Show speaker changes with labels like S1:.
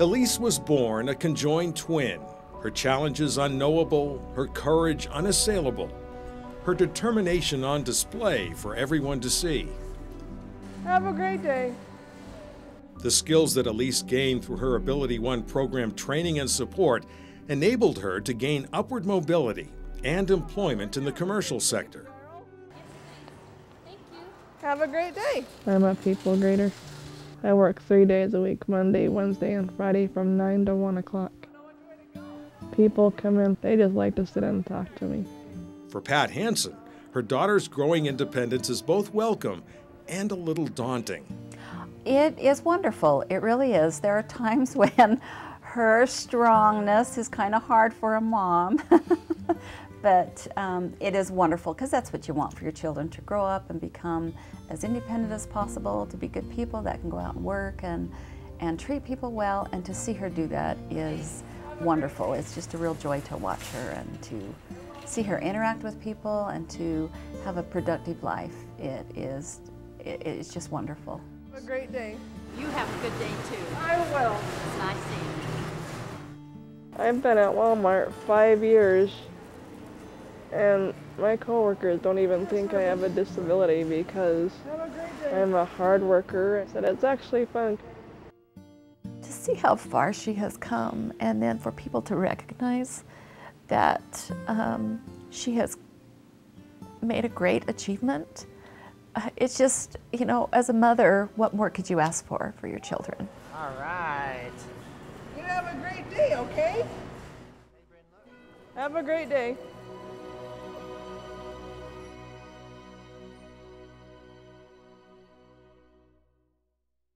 S1: Elise was born a conjoined twin, her challenges unknowable, her courage unassailable, her determination on display for everyone to see.
S2: Have a great day.
S1: The skills that Elise gained through her AbilityOne program training and support enabled her to gain upward mobility and employment in the commercial sector.
S2: Have a great day.
S3: I'm a people grader. I work three days a week, Monday, Wednesday, and Friday from 9 to 1 o'clock. People come in, they just like to sit and talk to me.
S1: For Pat Hansen, her daughter's growing independence is both welcome and a little daunting.
S4: It is wonderful. It really is. There are times when her strongness is kind of hard for a mom. but um, it is wonderful because that's what you want for your children to grow up and become as independent as possible, to be good people that can go out and work and, and treat people well. And to see her do that is wonderful. It's just a real joy to watch her and to see her interact with people and to have a productive life. It is, it, it's just wonderful.
S2: Have a great day.
S5: You have a good day too.
S2: I will.
S5: It's nice seeing you.
S3: I've been at Walmart five years, and my coworkers don't even think I have a disability because
S2: Have a great day.
S3: I'm a hard worker. I said it's actually fun.
S6: to see how far she has come and then for people to recognize that um, she has made a great achievement. Uh, it's just, you know, as a mother, what more could you ask for for your children?
S7: All right.
S2: You have a great day, okay?
S3: Have a great day.